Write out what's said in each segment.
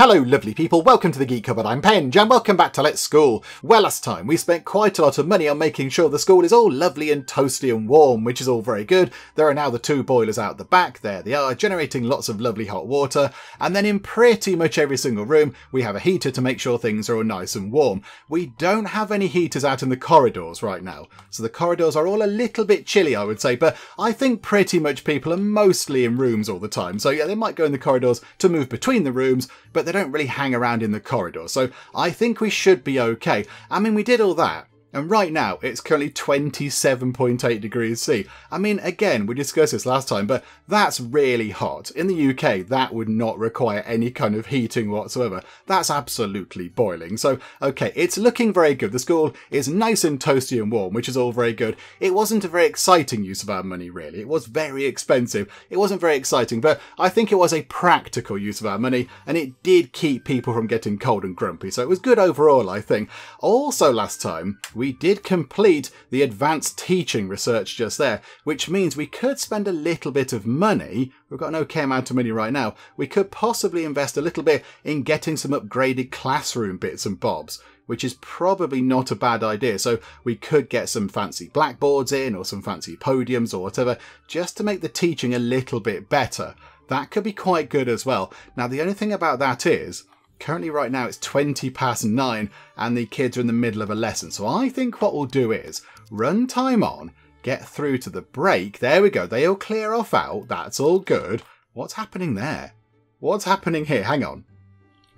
Hello lovely people, welcome to the Geek Cupboard, I'm Penge and welcome back to Let's School. Well last time we spent quite a lot of money on making sure the school is all lovely and toasty and warm, which is all very good. There are now the two boilers out the back, there they are, generating lots of lovely hot water, and then in pretty much every single room we have a heater to make sure things are all nice and warm. We don't have any heaters out in the corridors right now, so the corridors are all a little bit chilly I would say, but I think pretty much people are mostly in rooms all the time, so yeah they might go in the corridors to move between the rooms, but they don't really hang around in the corridor. So I think we should be okay. I mean, we did all that. And right now, it's currently 27.8 degrees C. I mean, again, we discussed this last time, but that's really hot. In the UK, that would not require any kind of heating whatsoever. That's absolutely boiling. So, okay, it's looking very good. The school is nice and toasty and warm, which is all very good. It wasn't a very exciting use of our money, really. It was very expensive. It wasn't very exciting, but I think it was a practical use of our money, and it did keep people from getting cold and grumpy. So it was good overall, I think. Also, last time, we did complete the advanced teaching research just there, which means we could spend a little bit of money. We've got an okay amount of money right now. We could possibly invest a little bit in getting some upgraded classroom bits and bobs which is probably not a bad idea. So we could get some fancy blackboards in or some fancy podiums or whatever, just to make the teaching a little bit better. That could be quite good as well. Now, the only thing about that is Currently, right now, it's 20 past nine and the kids are in the middle of a lesson. So I think what we'll do is run time on, get through to the break. There we go. They'll clear off out. That's all good. What's happening there? What's happening here? Hang on.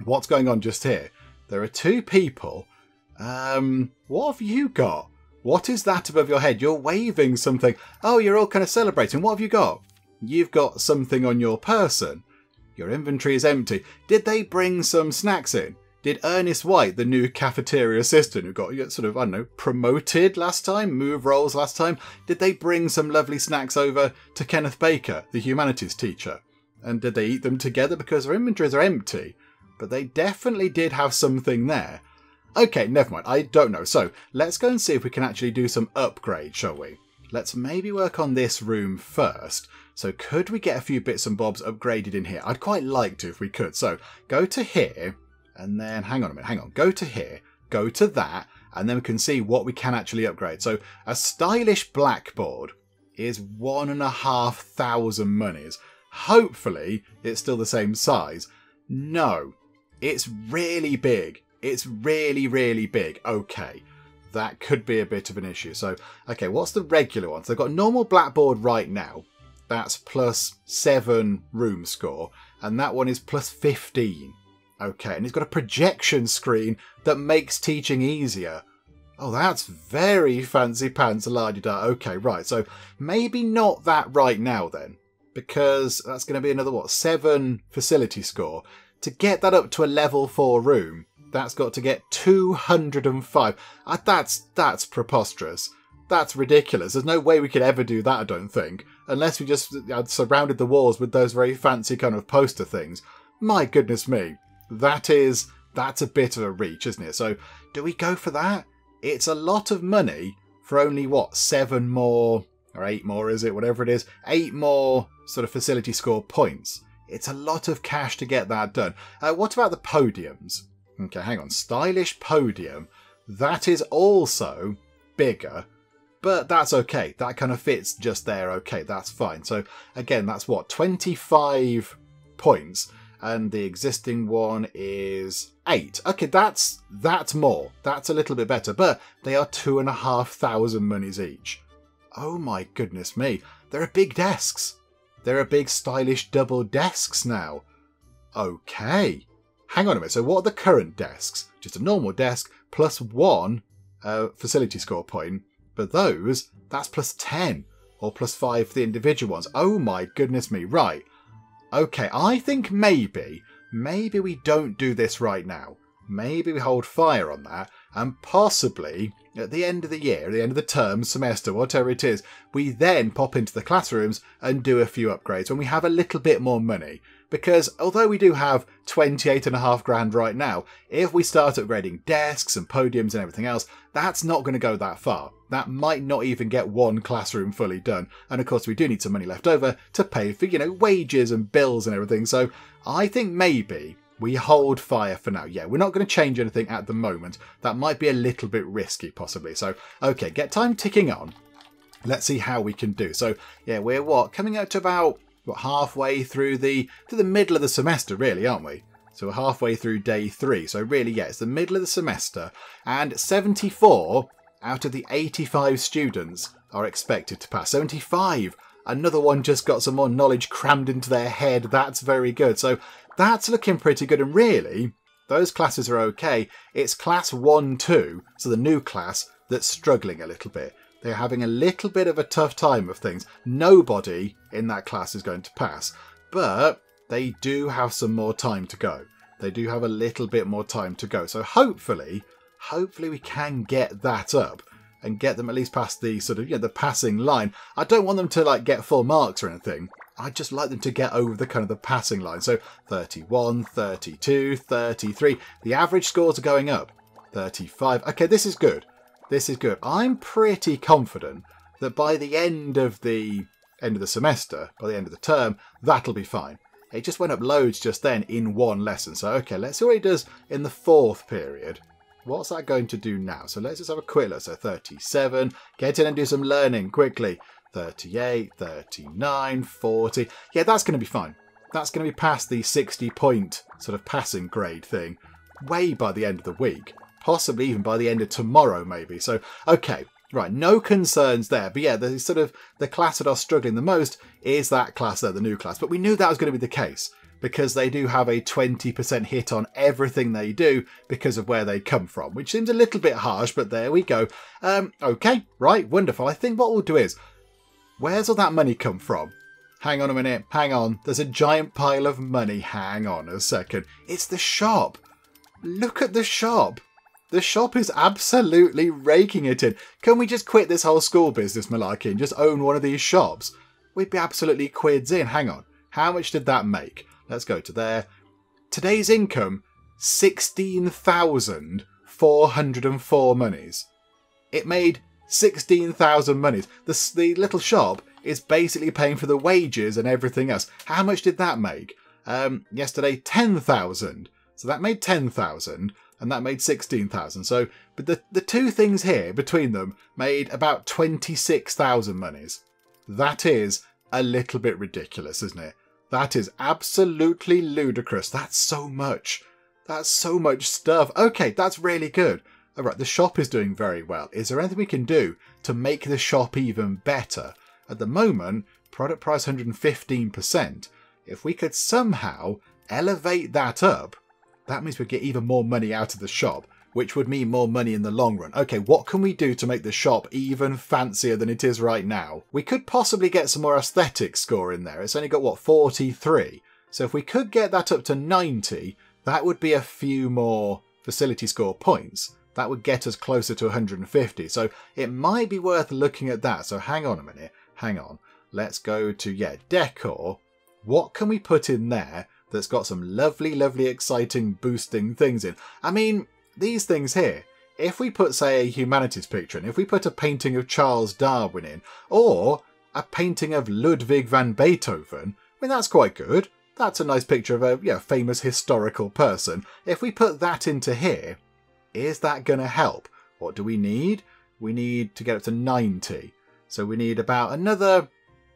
What's going on just here? There are two people. Um, what have you got? What is that above your head? You're waving something. Oh, you're all kind of celebrating. What have you got? You've got something on your person. Your inventory is empty. Did they bring some snacks in? Did Ernest White, the new cafeteria assistant who got sort of, I don't know, promoted last time, move roles last time, did they bring some lovely snacks over to Kenneth Baker, the humanities teacher? And did they eat them together? Because their inventories are empty. But they definitely did have something there. Okay, never mind. I don't know. So let's go and see if we can actually do some upgrade, shall we? Let's maybe work on this room first. So could we get a few bits and bobs upgraded in here? I'd quite like to if we could. So go to here and then hang on a minute, hang on. Go to here, go to that, and then we can see what we can actually upgrade. So a stylish blackboard is one and a half thousand monies. Hopefully it's still the same size. No, it's really big. It's really, really big. Okay that could be a bit of an issue. So, okay, what's the regular one? So they've got normal blackboard right now, that's plus 7 room score, and that one is plus 15. Okay, and it's got a projection screen that makes teaching easier. Oh, that's very fancy pants, la. Okay, right, so maybe not that right now then, because that's going to be another, what, 7 facility score. To get that up to a level 4 room, that's got to get 205. Uh, that's, that's preposterous. That's ridiculous. There's no way we could ever do that, I don't think. Unless we just had surrounded the walls with those very fancy kind of poster things. My goodness me. That is, that's a bit of a reach, isn't it? So, do we go for that? It's a lot of money for only, what, seven more, or eight more, is it? Whatever it is. Eight more sort of facility score points. It's a lot of cash to get that done. Uh, what about the podiums? Okay, hang on. Stylish podium. That is also bigger but that's okay. That kind of fits just there. Okay, that's fine. So again, that's what 25 points, and the existing one is eight. Okay, that's that's more. That's a little bit better. But they are two and a half thousand monies each. Oh my goodness me! There are big desks. There are big stylish double desks now. Okay. Hang on a minute. So what are the current desks? Just a normal desk plus one uh, facility score point but those, that's plus 10 or plus 5 for the individual ones. Oh my goodness me. Right. Okay, I think maybe, maybe we don't do this right now. Maybe we hold fire on that and possibly at the end of the year, at the end of the term, semester, whatever it is, we then pop into the classrooms and do a few upgrades when we have a little bit more money. Because although we do have 28 and a half grand right now, if we start upgrading desks and podiums and everything else, that's not going to go that far. That might not even get one classroom fully done. And of course, we do need some money left over to pay for, you know, wages and bills and everything. So I think maybe We hold fire for now. Yeah, we're not going to change anything at the moment. That might be a little bit risky, possibly. So, okay, get time ticking on. Let's see how we can do. So, yeah, we're what? Coming out to about what, halfway through the to the middle of the semester, really, aren't we? So we're halfway through day three. So really, yeah, it's the middle of the semester, and 74 out of the 85 students are expected to pass. 75. Another one just got some more knowledge crammed into their head. That's very good. So that's looking pretty good. And really, those classes are okay. It's class 1 2, so the new class, that's struggling a little bit. They're having a little bit of a tough time of things. Nobody in that class is going to pass, but they do have some more time to go. They do have a little bit more time to go. So hopefully, hopefully we can get that up and get them at least past the sort of, you know, the passing line. I don't want them to like get full marks or anything. I just like them to get over the kind of the passing line. So 31, 32, 33. The average scores are going up. 35. Okay, this is good. This is good. I'm pretty confident that by the end of the end of the semester, by the end of the term, that'll be fine. It just went up loads just then in one lesson. So okay, let's see what he does in the fourth period. What's that going to do now? So let's just have a quick look. So 37, get in and do some learning quickly. 38, 39, 40. Yeah, that's going to be fine. That's going to be past the 60 point sort of passing grade thing way by the end of the week. Possibly even by the end of tomorrow, maybe. So, okay, right, no concerns there. But yeah, the sort of the class that are struggling the most is that class there, the new class. But we knew that was going to be the case because they do have a 20% hit on everything they do because of where they come from, which seems a little bit harsh, but there we go. Um, okay, right, wonderful. I think what we'll do is, where's all that money come from? Hang on a minute, hang on. There's a giant pile of money. Hang on a second. It's the shop. Look at the shop. The shop is absolutely raking it in. Can we just quit this whole school business malarkey and just own one of these shops? We'd be absolutely quids in. Hang on. How much did that make? Let's go to there. Today's income 16,404 monies. It made 16,000 monies. The, the little shop is basically paying for the wages and everything else. How much did that make? Um, yesterday, 10,000. So that made 10,000 and that made 16,000. So, but the, the two things here between them made about 26,000 monies. That is a little bit ridiculous, isn't it? That is absolutely ludicrous. That's so much. That's so much stuff. Okay, that's really good. All right, the shop is doing very well. Is there anything we can do to make the shop even better? At the moment, product price 115%. If we could somehow elevate that up, that means we get even more money out of the shop which would mean more money in the long run. Okay, what can we do to make the shop even fancier than it is right now? We could possibly get some more aesthetic score in there. It's only got, what, 43? So if we could get that up to 90, that would be a few more facility score points. That would get us closer to 150. So it might be worth looking at that. So hang on a minute. Hang on. Let's go to, yeah, decor. What can we put in there that's got some lovely, lovely, exciting boosting things in? I mean, these things here, if we put, say, a humanities picture in, if we put a painting of Charles Darwin in, or a painting of Ludwig van Beethoven, I mean, that's quite good. That's a nice picture of a famous historical person. If we put that into here, is that going to help? What do we need? We need to get up to 90. So we need about another,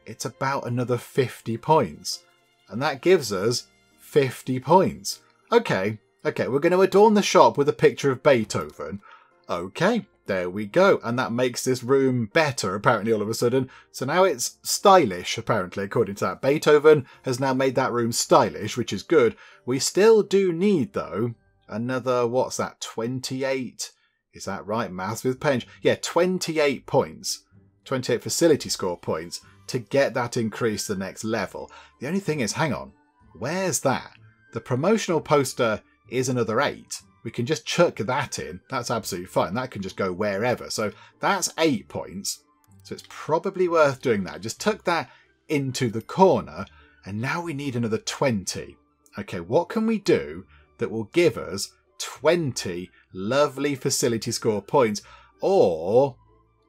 it's about another 50 points. And that gives us 50 points. Okay, Okay, we're going to adorn the shop with a picture of Beethoven. Okay, there we go. And that makes this room better, apparently, all of a sudden. So now it's stylish, apparently, according to that. Beethoven has now made that room stylish, which is good. We still do need, though, another, what's that, 28? Is that right? Maths with Penge. Yeah, 28 points. 28 facility score points to get that increase to the next level. The only thing is, hang on, where's that? The promotional poster is another 8. We can just chuck that in. That's absolutely fine. That can just go wherever. So that's 8 points. So it's probably worth doing that. Just tuck that into the corner. And now we need another 20. Okay, what can we do that will give us 20 lovely facility score points? Or,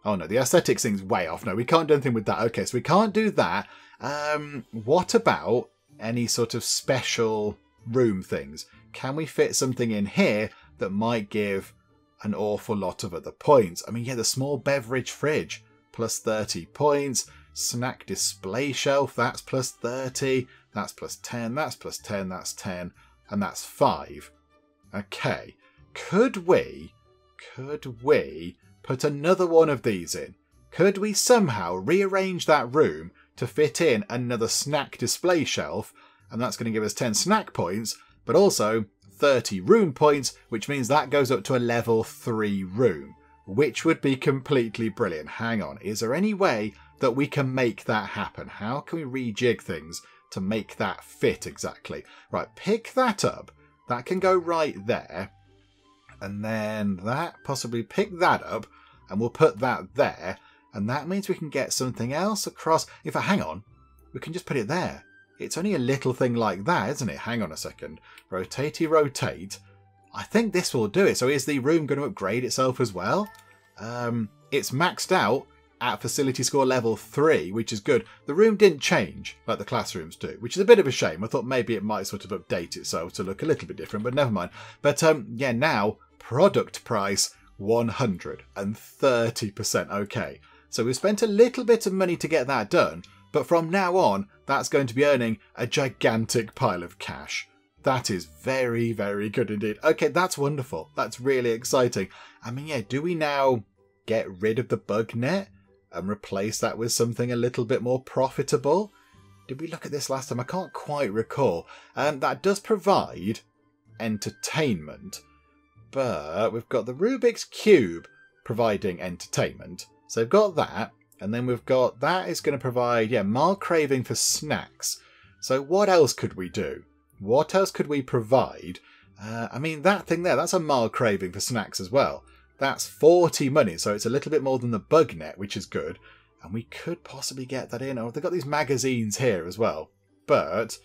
oh no, the aesthetics thing's way off. No, we can't do anything with that. Okay, so we can't do that. Um, what about any sort of special room things? can we fit something in here that might give an awful lot of other points? I mean, yeah, the small beverage fridge, plus 30 points. Snack display shelf, that's plus 30. That's plus 10, that's plus 10, that's 10, and that's 5. Okay, could we, could we put another one of these in? Could we somehow rearrange that room to fit in another snack display shelf? And that's going to give us 10 snack points, but also 30 room points, which means that goes up to a level 3 room, which would be completely brilliant. Hang on, is there any way that we can make that happen? How can we rejig things to make that fit exactly? Right, pick that up. That can go right there. And then that, possibly pick that up, and we'll put that there. And that means we can get something else across. If I hang on, we can just put it there. It's only a little thing like that, isn't it? Hang on a second. Rotatey rotate. I think this will do it. So is the room going to upgrade itself as well? Um, it's maxed out at facility score level 3, which is good. The room didn't change like the classrooms do, which is a bit of a shame. I thought maybe it might sort of update itself to look a little bit different, but never mind. But um, yeah, now product price 130% okay. So we've spent a little bit of money to get that done, but from now on, that's going to be earning a gigantic pile of cash. That is very, very good indeed. Okay, that's wonderful. That's really exciting. I mean, yeah, do we now get rid of the bug net and replace that with something a little bit more profitable? Did we look at this last time? I can't quite recall. Um, that does provide entertainment, but we've got the Rubik's Cube providing entertainment. So we've got that, and then we've got that is going to provide, yeah, mild craving for snacks. So what else could we do? What else could we provide? Uh, I mean, that thing there, that's a mild craving for snacks as well. That's 40 money, so it's a little bit more than the bug net, which is good. And we could possibly get that in. Oh, they've got these magazines here as well. But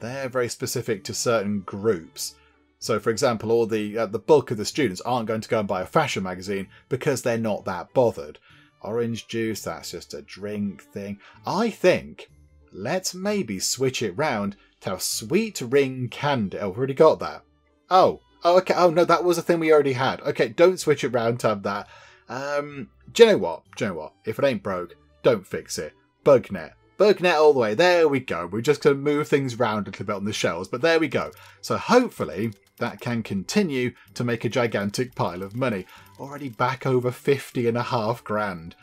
they're very specific to certain groups. So, for example, all the uh, the bulk of the students aren't going to go and buy a fashion magazine because they're not that bothered. Orange juice, that's just a drink thing. I think let's maybe switch it round to sweet ring candy. Oh, we've already got that. Oh, oh, okay. Oh no, that was a thing we already had. Okay, don't switch it round to have that. Um, do you know what? Do you know what? If it ain't broke, don't fix it. Bugnet. Bugnet all the way. There we go. We're just going to move things around a little bit on the shelves, but there we go. So hopefully that can continue to make a gigantic pile of money. Already back over 50 and a half grand.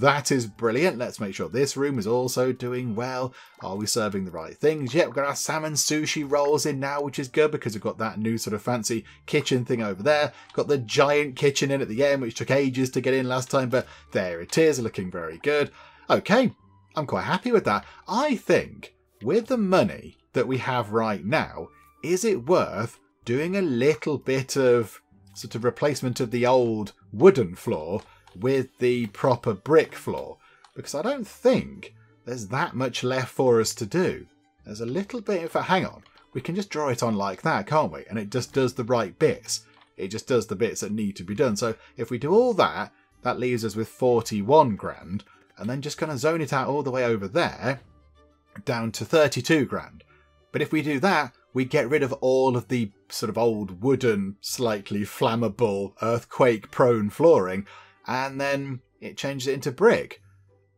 That is brilliant. Let's make sure this room is also doing well. Are we serving the right things? Yep, we've got our salmon sushi rolls in now, which is good because we've got that new sort of fancy kitchen thing over there. Got the giant kitchen in at the end, which took ages to get in last time, but there it is, looking very good. Okay, I'm quite happy with that. I think with the money that we have right now, is it worth doing a little bit of sort of replacement of the old wooden floor with the proper brick floor because I don't think there's that much left for us to do. There's a little bit, in fact, hang on, we can just draw it on like that, can't we? And it just does the right bits. It just does the bits that need to be done. So if we do all that, that leaves us with 41 grand, and then just kind of zone it out all the way over there, down to 32 grand. But if we do that, we get rid of all of the sort of old wooden, slightly flammable, earthquake prone flooring, and then it changes it into brick.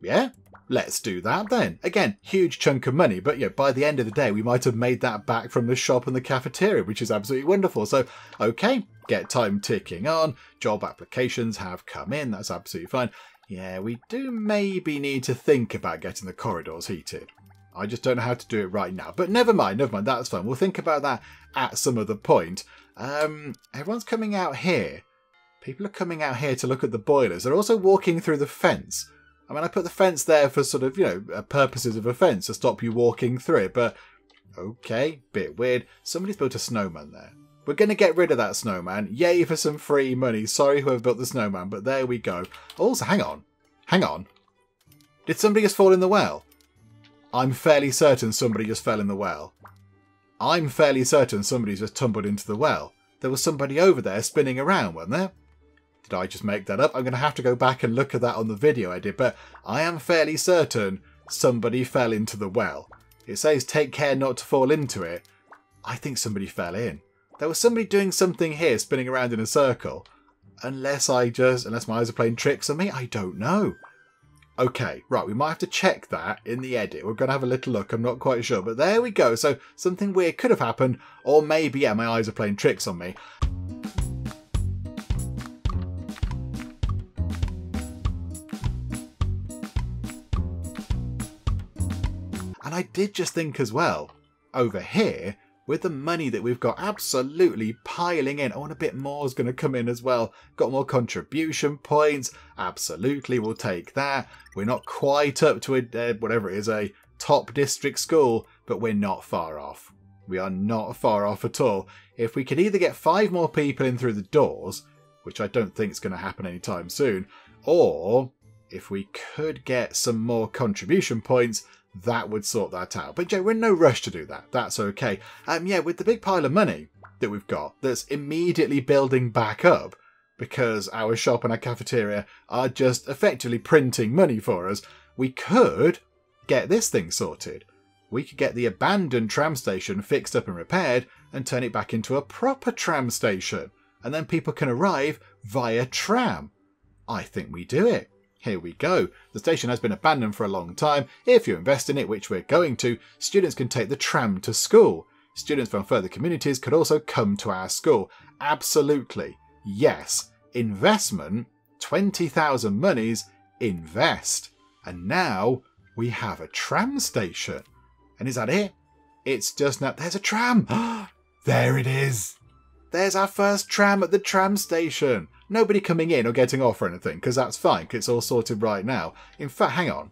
Yeah, let's do that then. Again, huge chunk of money, but yeah, by the end of the day, we might have made that back from the shop and the cafeteria, which is absolutely wonderful. So, okay, get time ticking on. Job applications have come in. That's absolutely fine. Yeah, we do maybe need to think about getting the corridors heated. I just don't know how to do it right now. But never mind, never mind, that's fine. We'll think about that at some other point. Um, everyone's coming out here. People are coming out here to look at the boilers. They're also walking through the fence. I mean, I put the fence there for sort of, you know, uh, purposes of a fence to stop you walking through it, but okay, bit weird. Somebody's built a snowman there. We're going to get rid of that snowman. Yay for some free money. Sorry whoever built the snowman, but there we go. Also, hang on. Hang on. Did somebody just fall in the well? I'm fairly certain somebody just fell in the well. I'm fairly certain somebody's just tumbled into the well. There was somebody over there spinning around, wasn't there? Did I just make that up? I'm going to have to go back and look at that on the video I did, but I am fairly certain somebody fell into the well. It says take care not to fall into it. I think somebody fell in. There was somebody doing something here, spinning around in a circle. Unless I just, unless my eyes are playing tricks on me, I don't know. Okay, right, we might have to check that in the edit. We're going to have a little look, I'm not quite sure. But there we go. So something weird could have happened, or maybe, yeah, my eyes are playing tricks on me. And I did just think as well, over here, with the money that we've got absolutely piling in. Oh, and a bit more is going to come in as well. Got more contribution points. Absolutely, we'll take that. We're not quite up to a, uh, whatever it is, a top district school, but we're not far off. We are not far off at all. If we could either get five more people in through the doors, which I don't think is going to happen anytime soon, or if we could get some more contribution points, that would sort that out. But Joe, we're in no rush to do that. That's okay. Um, yeah, with the big pile of money that we've got, that's immediately building back up because our shop and our cafeteria are just effectively printing money for us. We could get this thing sorted. We could get the abandoned tram station fixed up and repaired and turn it back into a proper tram station. And then people can arrive via tram. I think we do it. Here we go. The station has been abandoned for a long time. If you invest in it, which we're going to, students can take the tram to school. Students from further communities could also come to our school. Absolutely. Yes. Investment, 20,000 monies, invest. And now we have a tram station. And is that it? It's just now. There's a tram. there it is. There's our first tram at the tram station. Nobody coming in or getting off or anything, because that's fine, because it's all sorted right now. In fact, hang on.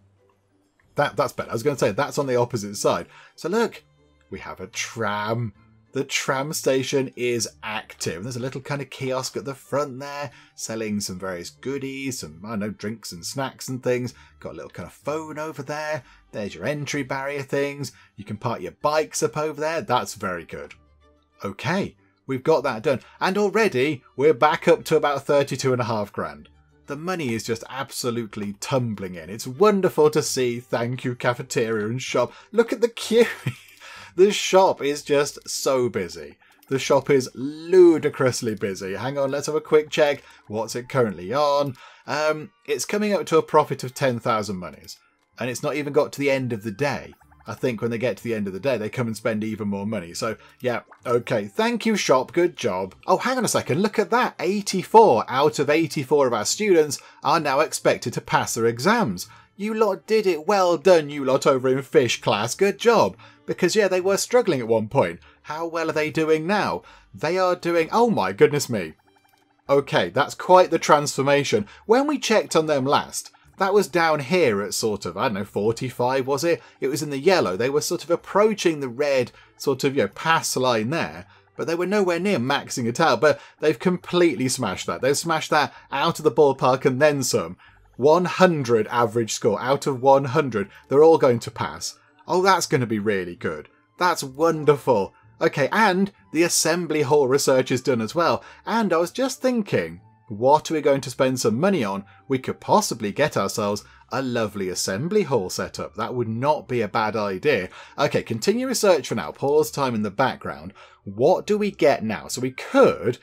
That That's better. I was going to say, that's on the opposite side. So look, we have a tram. The tram station is active. There's a little kind of kiosk at the front there, selling some various goodies, some, I know, drinks and snacks and things. Got a little kind of phone over there. There's your entry barrier things. You can park your bikes up over there. That's very good. Okay, We've got that done. And already we're back up to about 32 and a half grand. The money is just absolutely tumbling in. It's wonderful to see. Thank you, cafeteria and shop. Look at the queue. the shop is just so busy. The shop is ludicrously busy. Hang on, let's have a quick check. What's it currently on? Um, it's coming up to a profit of 10,000 monies. And it's not even got to the end of the day. I think when they get to the end of the day, they come and spend even more money. So, yeah, okay. Thank you, shop. Good job. Oh, hang on a second. Look at that. 84 out of 84 of our students are now expected to pass their exams. You lot did it. Well done, you lot over in fish class. Good job. Because, yeah, they were struggling at one point. How well are they doing now? They are doing. Oh, my goodness me. Okay, that's quite the transformation. When we checked on them last, that was down here at sort of, I don't know, 45 was it? It was in the yellow. They were sort of approaching the red sort of, you know, pass line there, but they were nowhere near maxing it out. But they've completely smashed that. They've smashed that out of the ballpark and then some. 100 average score out of 100. They're all going to pass. Oh, that's going to be really good. That's wonderful. Okay, and the assembly hall research is done as well. And I was just thinking, what are we going to spend some money on? We could possibly get ourselves a lovely assembly hall set up. That would not be a bad idea. Okay, continue research for now. Pause time in the background. What do we get now? So we could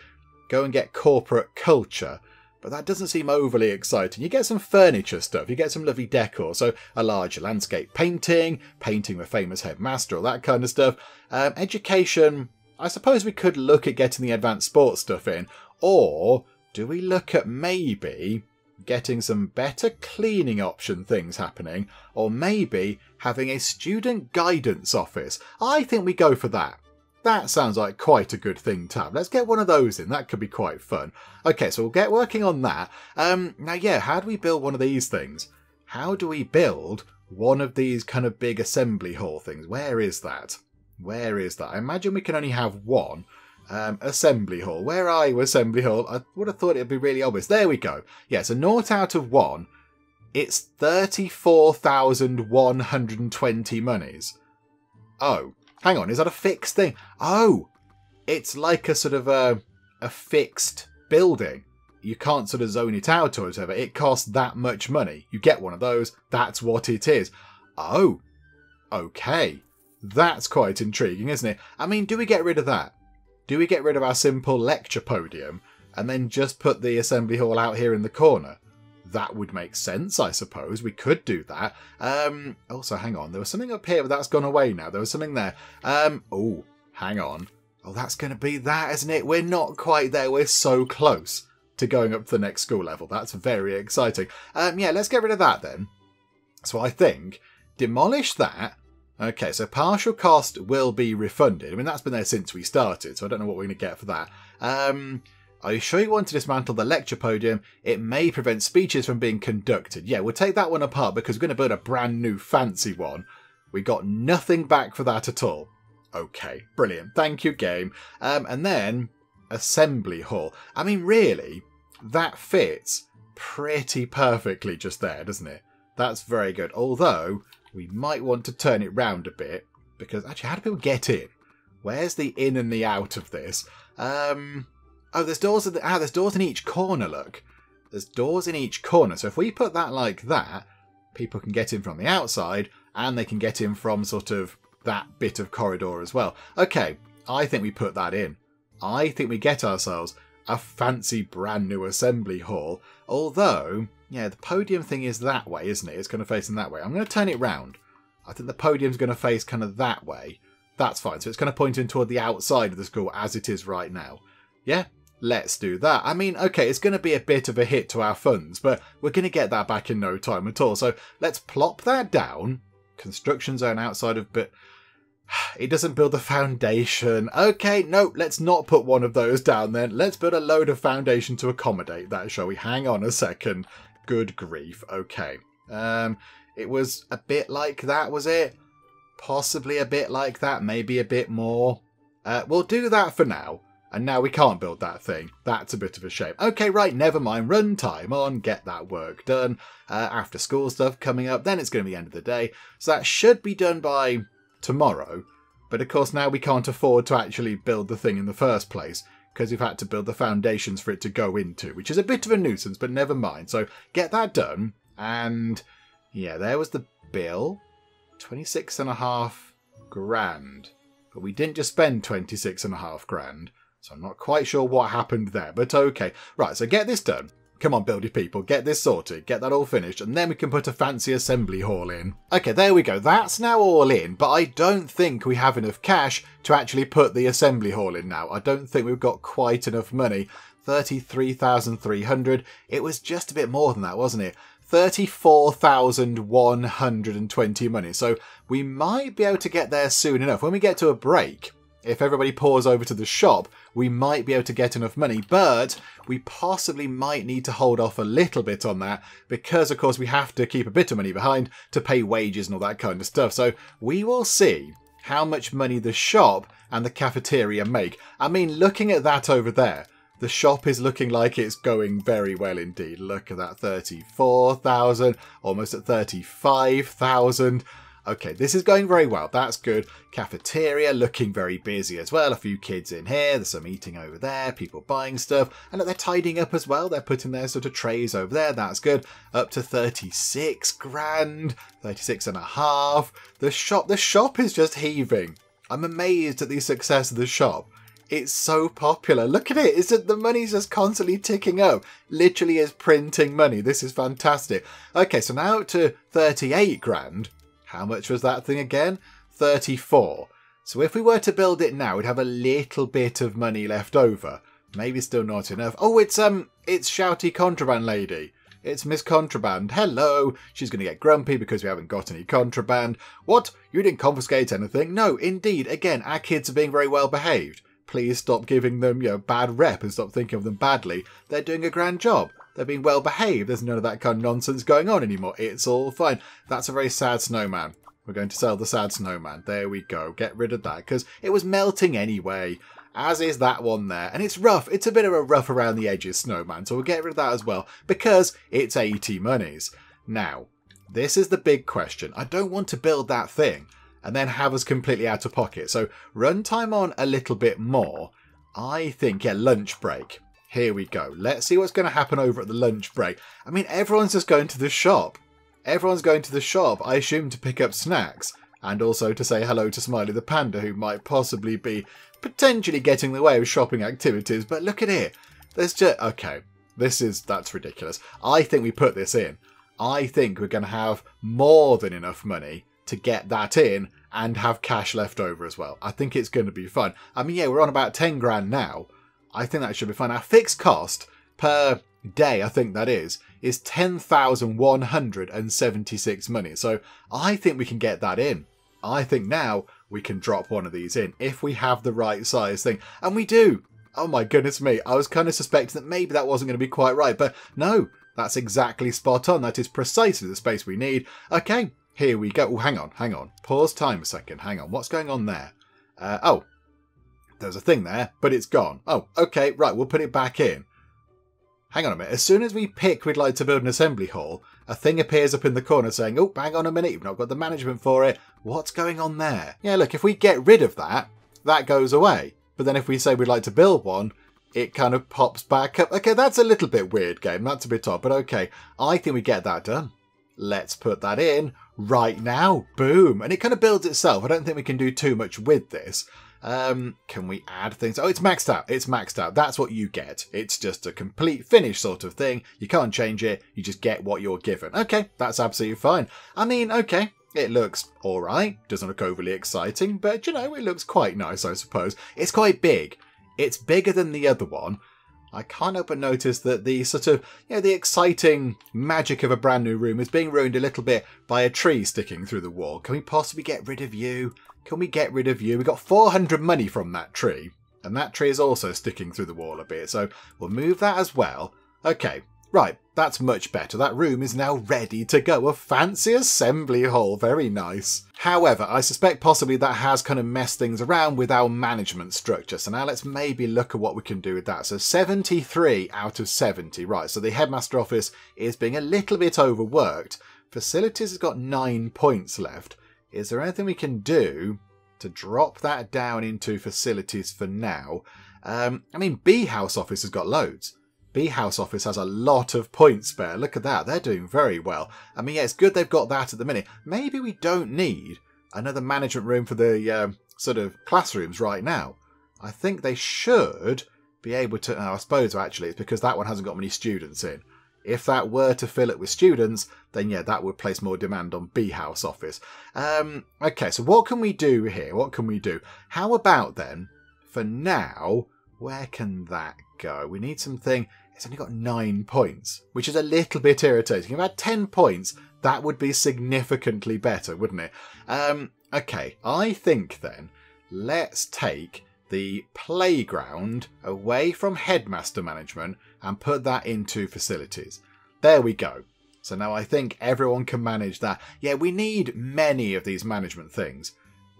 go and get corporate culture, but that doesn't seem overly exciting. You get some furniture stuff, you get some lovely decor, so a large landscape painting, painting the famous headmaster, all that kind of stuff. Um, education, I suppose we could look at getting the advanced sports stuff in, or do we look at maybe getting some better cleaning option things happening, or maybe having a student guidance office? I think we go for that. That sounds like quite a good thing to have. Let's get one of those in. That could be quite fun. Okay, so we'll get working on that. Um, now, yeah, how do we build one of these things? How do we build one of these kind of big assembly hall things? Where is that? Where is that? I imagine we can only have one. Um, assembly Hall. Where are you, Assembly Hall? I would have thought it'd be really obvious. There we go. Yeah, so naught out of one. It's 34,120 monies. Oh, hang on. Is that a fixed thing? Oh, it's like a sort of a, a fixed building. You can't sort of zone it out or whatever. It costs that much money. You get one of those. That's what it is. Oh, okay. That's quite intriguing, isn't it? I mean, do we get rid of that? Do we get rid of our simple lecture podium and then just put the assembly hall out here in the corner? That would make sense, I suppose. We could do that. Um, also, hang on. There was something up here, but that's gone away now. There was something there. Um, oh, hang on. Oh, that's going to be that, isn't it? We're not quite there. We're so close to going up to the next school level. That's very exciting. Um, yeah, let's get rid of that then. So I think demolish that. Okay, so partial cost will be refunded. I mean, that's been there since we started, so I don't know what we're going to get for that. Um, are you sure you want to dismantle the lecture podium? It may prevent speeches from being conducted. Yeah, we'll take that one apart because we're going to build a brand new fancy one. We got nothing back for that at all. Okay, brilliant. Thank you, game. Um, and then assembly hall. I mean, really, that fits pretty perfectly just there, doesn't it? That's very good. Although, we might want to turn it round a bit because actually, how do people get in? Where's the in and the out of this? Um, oh, there's doors. The, ah, there's doors in each corner. Look, there's doors in each corner. So if we put that like that, people can get in from the outside, and they can get in from sort of that bit of corridor as well. Okay, I think we put that in. I think we get ourselves a fancy brand new assembly hall. Although, yeah, the podium thing is that way, isn't it? It's going to face in that way. I'm going to turn it round. I think the podium's going to face kind of that way. That's fine. So it's going to point in toward the outside of the school as it is right now. Yeah, let's do that. I mean, okay, it's going to be a bit of a hit to our funds, but we're going to get that back in no time at all. So let's plop that down. Construction zone outside of, but it doesn't build the foundation. Okay, no, let's not put one of those down then. Let's build a load of foundation to accommodate that, shall we? Hang on a second. Good grief. Okay. Um, it was a bit like that, was it? Possibly a bit like that, maybe a bit more. Uh, we'll do that for now. And now we can't build that thing. That's a bit of a shame. Okay, right, never mind. Run time on, get that work done. Uh, after school stuff coming up, then it's going to be the end of the day. So that should be done by tomorrow. But of course, now we can't afford to actually build the thing in the first place because we've had to build the foundations for it to go into, which is a bit of a nuisance, but never mind. So get that done. And yeah, there was the bill 26 and a half grand. But we didn't just spend 26 and a half grand. So I'm not quite sure what happened there, but okay. Right, so get this done. Come on, buildy people, get this sorted, get that all finished, and then we can put a fancy assembly hall in. Okay, there we go. That's now all in, but I don't think we have enough cash to actually put the assembly hall in now. I don't think we've got quite enough money. 33,300. It was just a bit more than that, wasn't it? 34,120 money. So we might be able to get there soon enough. When we get to a break, if everybody pours over to the shop, we might be able to get enough money, but we possibly might need to hold off a little bit on that because, of course, we have to keep a bit of money behind to pay wages and all that kind of stuff. So we will see how much money the shop and the cafeteria make. I mean, looking at that over there, the shop is looking like it's going very well indeed. Look at that 34,000, almost at 35,000. Okay, this is going very well. That's good. Cafeteria looking very busy as well. A few kids in here. There's some eating over there. People buying stuff. And they're tidying up as well. They're putting their sort of trays over there. That's good. Up to 36 grand. 36 and a half. The shop, the shop is just heaving. I'm amazed at the success of the shop. It's so popular. Look at it. Is that the money's just constantly ticking up? Literally is printing money. This is fantastic. Okay, so now to 38 grand. How much was that thing again? 34. So if we were to build it now, we'd have a little bit of money left over. Maybe still not enough. Oh, it's um, it's shouty contraband lady. It's Miss Contraband. Hello. She's going to get grumpy because we haven't got any contraband. What? You didn't confiscate anything? No, indeed. Again, our kids are being very well behaved. Please stop giving them, you know, bad rep and stop thinking of them badly. They're doing a grand job. They're being well behaved. There's none of that kind of nonsense going on anymore. It's all fine. That's a very sad snowman. We're going to sell the sad snowman. There we go. Get rid of that because it was melting anyway. As is that one there. And it's rough. It's a bit of a rough around the edges snowman. So we'll get rid of that as well because it's 80 monies. Now, this is the big question. I don't want to build that thing and then have us completely out of pocket. So runtime on a little bit more. I think, yeah, lunch break. Here we go. Let's see what's going to happen over at the lunch break. I mean, everyone's just going to the shop. Everyone's going to the shop, I assume, to pick up snacks. and also to say hello to Smiley the Panda, who might possibly be potentially getting in the way of shopping activities. But look at it. There's just. Okay, this is. That's ridiculous. I think we put this in. I think we're going to have more than enough money to get that in and have cash left over as well. I think it's going to be fun. I mean, yeah, we're on about 10 grand now. I think that should be fine. Our fixed cost per day, I think that is, is 10,176 money. So I think we can get that in. I think now we can drop one of these in if we have the right size thing. And we do. Oh my goodness me. I was kind of suspecting that maybe that wasn't going to be quite right. But no, that's exactly spot on. That is precisely the space we need. Okay, here we go. Oh, hang on, hang on. Pause time a second. Hang on. What's going on there? Uh, oh, there's a thing there, but it's gone. Oh, okay, right. We'll put it back in. Hang on a minute. As soon as we pick we'd like to build an assembly hall, a thing appears up in the corner saying, oh, hang on a minute, you've not got the management for it. What's going on there? Yeah, look, if we get rid of that, that goes away. But then if we say we'd like to build one, it kind of pops back up. Okay, that's a little bit weird game. That's a bit odd, but okay. I think we get that done. Let's put that in right now. Boom. And it kind of builds itself. I don't think we can do too much with this. Um, can we add things? Oh, it's maxed out. It's maxed out. That's what you get. It's just a complete finish sort of thing. You can't change it. You just get what you're given. Okay, that's absolutely fine. I mean, okay, it looks alright. Doesn't look overly exciting, but you know, it looks quite nice, I suppose. It's quite big. It's bigger than the other one. I can't help but notice that the sort of, you know, the exciting magic of a brand new room is being ruined a little bit by a tree sticking through the wall. Can we possibly get rid of you? Can we get rid of you? We got 400 money from that tree, and that tree is also sticking through the wall a bit, so we'll move that as well. Okay, right, that's much better. That room is now ready to go. A fancy assembly hall, very nice. However, I suspect possibly that has kind of messed things around with our management structure. So now let's maybe look at what we can do with that. So 73 out of 70. Right, so the headmaster office is being a little bit overworked. Facilities has got nine points left. Is there anything we can do to drop that down into facilities for now? Um, I mean, B House Office has got loads. B House Office has a lot of points spare. Look at that. They're doing very well. I mean, yeah, it's good they've got that at the minute. Maybe we don't need another management room for the um, sort of classrooms right now. I think they should be able to. I suppose actually it's because that one hasn't got many students in. If that were to fill it with students, then yeah, that would place more demand on B House Office. Um, okay, so what can we do here? What can we do? How about then, for now, where can that go? We need something. It's only got nine points, which is a little bit irritating. If it had ten points, that would be significantly better, wouldn't it? Um, okay, I think then let's take the playground away from headmaster management and put that into facilities. There we go. So now I think everyone can manage that. Yeah, we need many of these management things.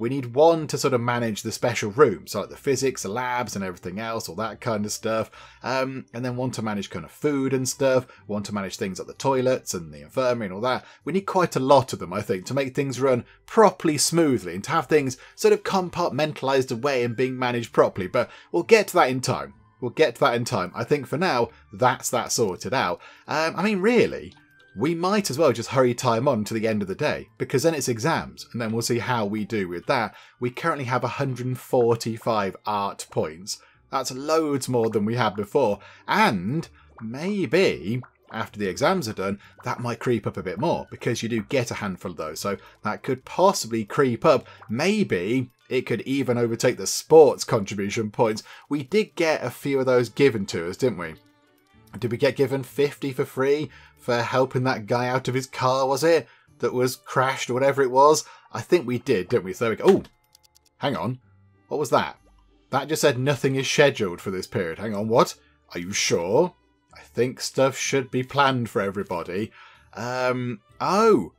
We need one to sort of manage the special rooms, so like the physics, the labs, and everything else, all that kind of stuff. Um, and then one to manage kind of food and stuff. One to manage things like the toilets and the infirmary and all that. We need quite a lot of them, I think, to make things run properly smoothly and to have things sort of compartmentalized away and being managed properly. But we'll get to that in time. We'll get to that in time. I think for now, that's that sorted out. Um, I mean, really, we might as well just hurry time on to the end of the day, because then it's exams, and then we'll see how we do with that. We currently have 145 art points. That's loads more than we had before, and maybe after the exams are done, that might creep up a bit more because you do get a handful of those. So that could possibly creep up. Maybe it could even overtake the sports contribution points. We did get a few of those given to us, didn't we? Did we get given 50 for free for helping that guy out of his car, was it? That was crashed or whatever it was? I think we did, didn't we? So we go. Oh, hang on. What was that? That just said nothing is scheduled for this period. Hang on, what? Are you sure? I think stuff should be planned for everybody. Um, oh,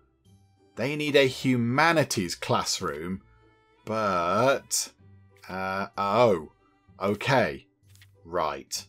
they need a humanities classroom but, uh, oh, okay, right.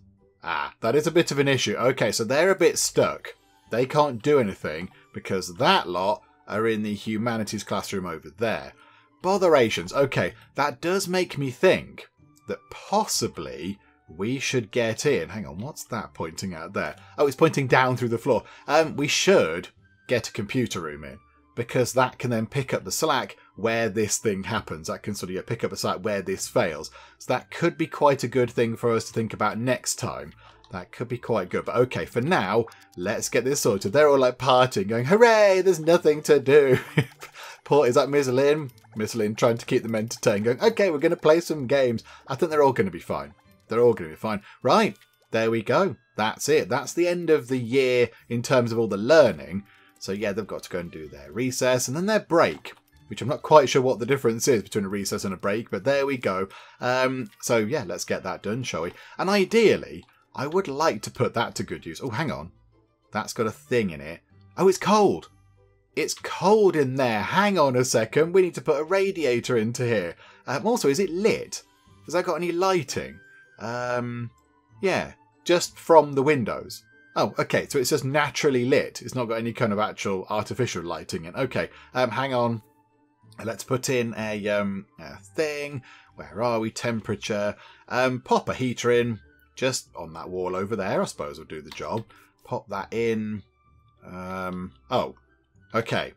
Ah, that is a bit of an issue. Okay, so they're a bit stuck. They can't do anything because that lot are in the humanities classroom over there. Botherations. Okay, that does make me think that possibly we should get in. Hang on, what's that pointing at there? Oh, it's pointing down through the floor. Um, we should get a computer room in because that can then pick up the slack where this thing happens. That can sort of yeah, pick up a site where this fails. So that could be quite a good thing for us to think about next time. That could be quite good. But okay, for now, let's get this sorted. They're all like partying, going, hooray, there's nothing to do. Poor, is that Miss Lynn? Miss trying to keep them entertained, going, okay, we're going to play some games. I think they're all going to be fine. They're all going to be fine. Right, there we go. That's it. That's the end of the year in terms of all the learning. So yeah, they've got to go and do their recess and then their break, which I'm not quite sure what the difference is between a recess and a break, but there we go. Um, so yeah, let's get that done, shall we? And ideally, I would like to put that to good use. Oh, hang on. That's got a thing in it. Oh, it's cold. It's cold in there. Hang on a second. We need to put a radiator into here. Um, also, is it lit? Has that got any lighting? Um, yeah, just from the windows. Oh, okay, so it's just naturally lit. It's not got any kind of actual artificial lighting in. Okay, um, hang on. Let's put in a, um, a thing. Where are we? Temperature. Um, pop a heater in just on that wall over there, I suppose will do the job. Pop that in. Um, oh, okay.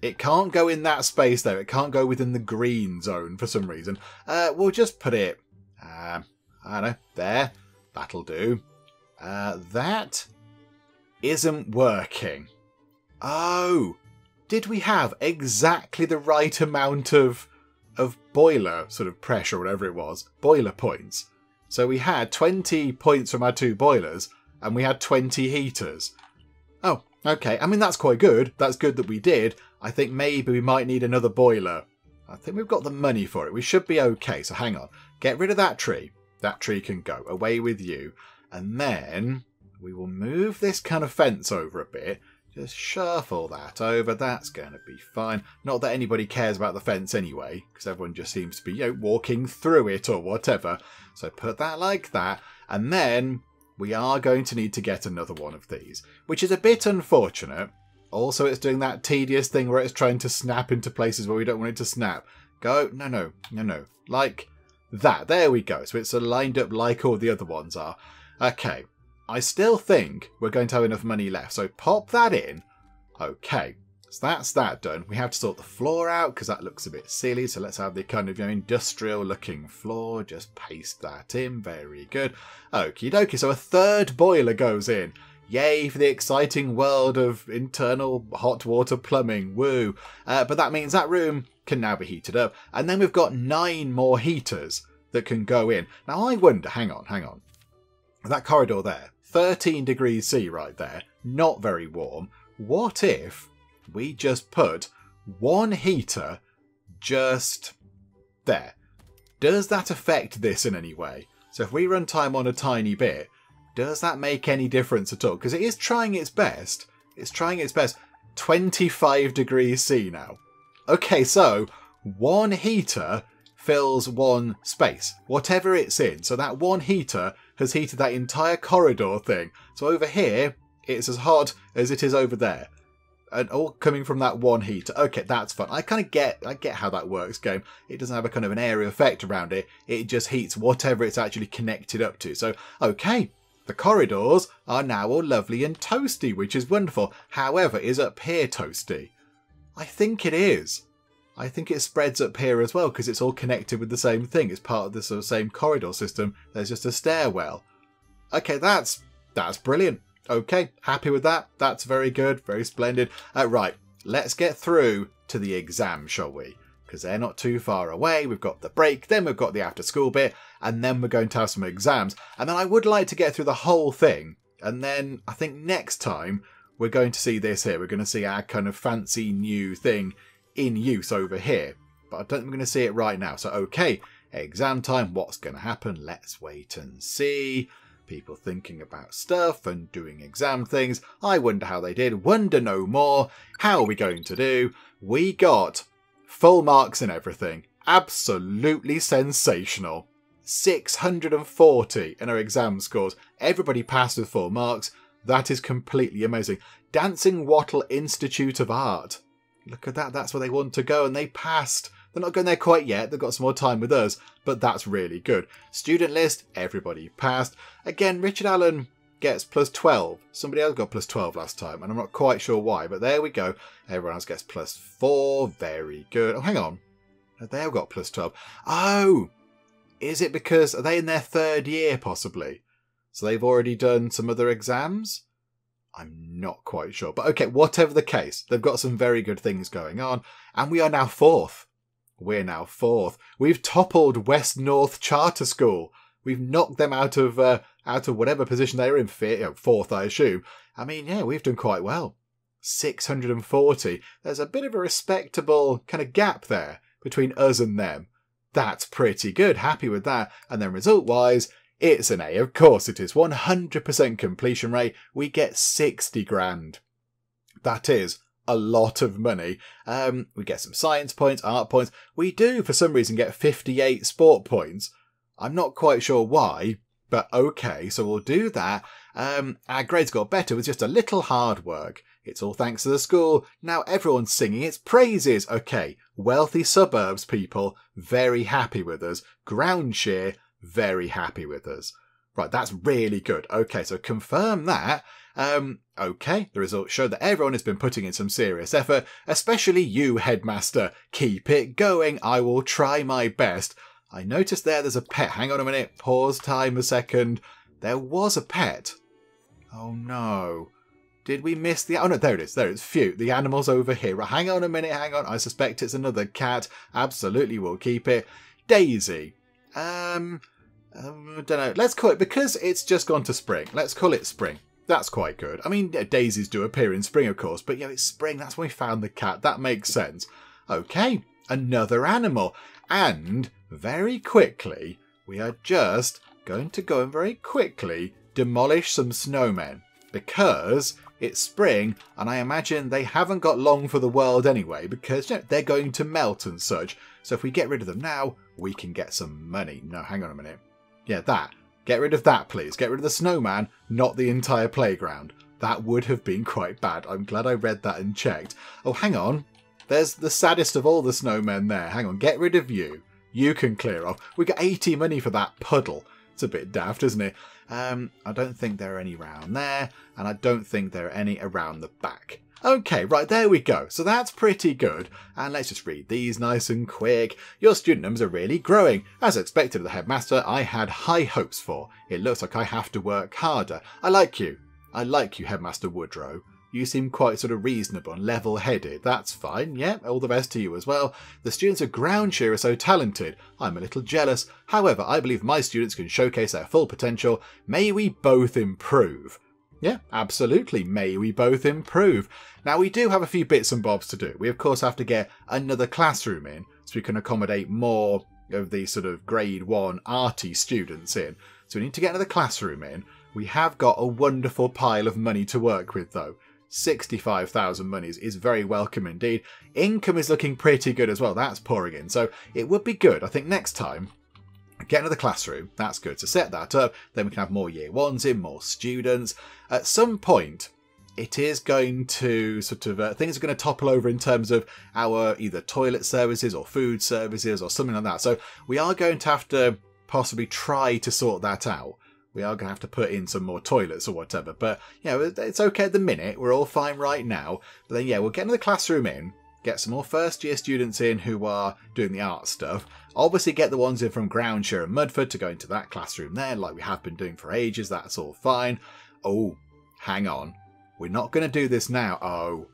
It can't go in that space though. It can't go within the green zone for some reason. Uh, we'll just put it, uh, I don't know, there. That'll do. Uh, that isn't working. Oh, did we have exactly the right amount of of boiler sort of pressure, whatever it was, boiler points? So we had 20 points from our two boilers, and we had 20 heaters. Oh, okay. I mean, that's quite good. That's good that we did. I think maybe we might need another boiler. I think we've got the money for it. We should be okay. So hang on. Get rid of that tree. That tree can go. Away with you. And then we will move this kind of fence over a bit just shuffle that over. That's going to be fine. Not that anybody cares about the fence anyway, because everyone just seems to be, you know, walking through it or whatever. So put that like that. And then we are going to need to get another one of these, which is a bit unfortunate. Also, it's doing that tedious thing where it's trying to snap into places where we don't want it to snap. Go, no, no, no, no. Like that. There we go. So it's lined up like all the other ones are. Okay, I still think we're going to have enough money left. So pop that in. Okay, so that's that done. We have to sort the floor out because that looks a bit silly. So let's have the kind of you know, industrial looking floor. Just paste that in. Very good. Okie dokie. So a third boiler goes in. Yay for the exciting world of internal hot water plumbing. Woo. Uh, but that means that room can now be heated up. And then we've got nine more heaters that can go in. Now I wonder, hang on, hang on. That corridor there, 13 degrees C right there, not very warm. What if we just put one heater just there? Does that affect this in any way? So if we run time on a tiny bit, does that make any difference at all? Because it is trying its best. It's trying its best. 25 degrees C now. Okay, so one heater fills one space, whatever it's in. So that one heater has heated that entire corridor thing. So over here, it's as hot as it is over there. And all coming from that one heater. Okay, that's fun. I kind of get I get how that works, game. It doesn't have a kind of an area effect around it. It just heats whatever it's actually connected up to. So, okay, the corridors are now all lovely and toasty, which is wonderful. However, is up here toasty? I think it is. I think it spreads up here as well because it's all connected with the same thing. It's part of the sort of same corridor system. There's just a stairwell. Okay, that's that's brilliant. Okay, happy with that. That's very good, very splendid. Uh, right, let's get through to the exam, shall we? Because they're not too far away. We've got the break, then we've got the after school bit, and then we're going to have some exams. And then I would like to get through the whole thing. And then I think next time we're going to see this here. We're going to see our kind of fancy new thing in use over here. But I don't think we're going to see it right now. So, okay, exam time. What's going to happen? Let's wait and see. People thinking about stuff and doing exam things. I wonder how they did. Wonder no more. How are we going to do? We got full marks and everything. Absolutely sensational. 640 in our exam scores. Everybody passed with full marks. That is completely amazing. Dancing Wattle Institute of Art look at that, that's where they want to go, and they passed. They're not going there quite yet, they've got some more time with us, but that's really good. Student list, everybody passed. Again, Richard Allen gets plus 12. Somebody else got plus 12 last time, and I'm not quite sure why, but there we go. Everyone else gets plus 4. Very good. Oh, hang on. They all got plus 12. Oh! Is it because, are they in their third year, possibly? So they've already done some other exams? I'm not quite sure. But okay, whatever the case, they've got some very good things going on, and we are now fourth. We're now fourth. We've toppled West North Charter School. We've knocked them out of uh, out of whatever position they were in, fourth, I assume. I mean, yeah, we've done quite well. 640. There's a bit of a respectable kind of gap there between us and them. That's pretty good. Happy with that. And then result wise, it's an A. Of course it is. 100% completion rate. We get 60 grand. That is a lot of money. Um, we get some science points, art points. We do, for some reason, get 58 sport points. I'm not quite sure why, but okay, so we'll do that. Um, our grades got better with just a little hard work. It's all thanks to the school. Now everyone's singing its praises. Okay, wealthy suburbs people, very happy with us. Groundshire, very happy with us. Right, that's really good. Okay, so confirm that. Um, okay, the results show that everyone has been putting in some serious effort, especially you, headmaster. Keep it going. I will try my best. I noticed there there's a pet. Hang on a minute. Pause time a second. There was a pet. Oh no. Did we miss the... Oh no, there it is. There it is. Phew. The animal's over here. Hang on a minute. Hang on. I suspect it's another cat. Absolutely we'll keep it. Daisy. Um... um I don't know. Let's call it... Because it's just gone to spring. Let's call it spring. That's quite good. I mean, daisies do appear in spring, of course, but yeah, it's spring. That's when we found the cat. That makes sense. Okay, another animal. And very quickly, we are just going to go and very quickly demolish some snowmen because it's spring and I imagine they haven't got long for the world anyway because you know, they're going to melt and such. So if we get rid of them now, we can get some money. No, hang on a minute. Yeah, that. Get rid of that, please. Get rid of the snowman, not the entire playground. That would have been quite bad. I'm glad I read that and checked. Oh, hang on. There's the saddest of all the snowmen there. Hang on, get rid of you. You can clear off. We got 80 money for that puddle. It's a bit daft, isn't it? Um, I don't think there are any around there, and I don't think there are any around the back. Okay, right, there we go. So that's pretty good. And let's just read these nice and quick. Your student numbers are really growing. As expected of the headmaster, I had high hopes for. It looks like I have to work harder. I like you. I like you, Headmaster Woodrow. You seem quite sort of reasonable and level headed. That's fine. Yeah, all the best to you as well. The students of Groundshire are so talented. I'm a little jealous. However, I believe my students can showcase their full potential. May we both improve. Yeah, absolutely. May we both improve. Now, we do have a few bits and bobs to do. We, of course, have to get another classroom in so we can accommodate more of the sort of grade one arty students in. So we need to get another classroom in. We have got a wonderful pile of money to work with, though. 65,000 monies is very welcome indeed. Income is looking pretty good as well. That's pouring in. So it would be good, I think, next time. Get into the classroom. That's good. To set that up, then we can have more year ones in, more students. At some point, it is going to sort of uh, things are going to topple over in terms of our either toilet services or food services or something like that. So we are going to have to possibly try to sort that out we are going to have to put in some more toilets or whatever. But, you know, it's okay at the minute. We're all fine right now. But then, yeah, we'll get into the classroom in, get some more first year students in who are doing the art stuff. Obviously, get the ones in from Groundshire and Mudford to go into that classroom there, like we have been doing for ages. That's all fine. Oh, hang on. We're not going to do this now. Oh,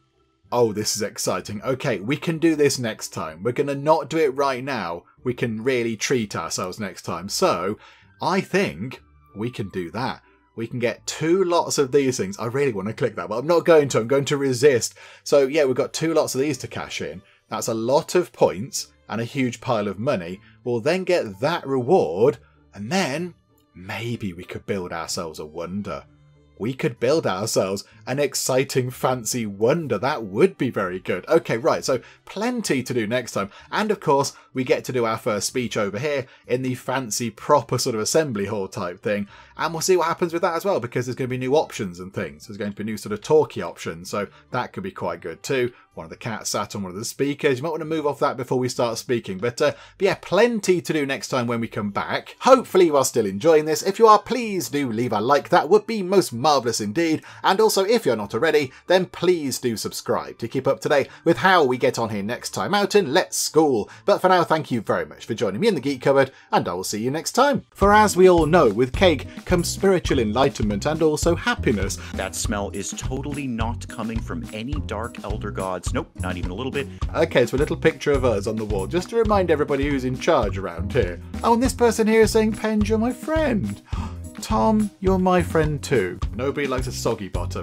oh, this is exciting. Okay, we can do this next time. We're going to not do it right now. We can really treat ourselves next time. So, I think we can do that. We can get two lots of these things. I really want to click that, but I'm not going to. I'm going to resist. So yeah, we've got two lots of these to cash in. That's a lot of points and a huge pile of money. We'll then get that reward, and then maybe we could build ourselves a wonder we could build ourselves an exciting fancy wonder. That would be very good. Okay, right, so plenty to do next time. And of course, we get to do our first speech over here in the fancy proper sort of assembly hall type thing. And we'll see what happens with that as well because there's going to be new options and things. There's going to be new sort of talky options, so that could be quite good too. One of the cats sat on one of the speakers. You might want to move off that before we start speaking. But, uh, but yeah, plenty to do next time when we come back. Hopefully you are still enjoying this. If you are, please do leave a like. That would be most marvellous indeed. And also, if you're not already, then please do subscribe to keep up to date with how we get on here next time out in Let's School. But for now, thank you very much for joining me in the Geek Cupboard, and I will see you next time. For as we all know, with cake comes spiritual enlightenment and also happiness. That smell is totally not coming from any dark elder gods. Nope, not even a little bit. Okay, so a little picture of us on the wall, just to remind everybody who's in charge around here. Oh, and this person here is saying, Penge, you're my friend. Tom, you're my friend too. Nobody likes a soggy bottom.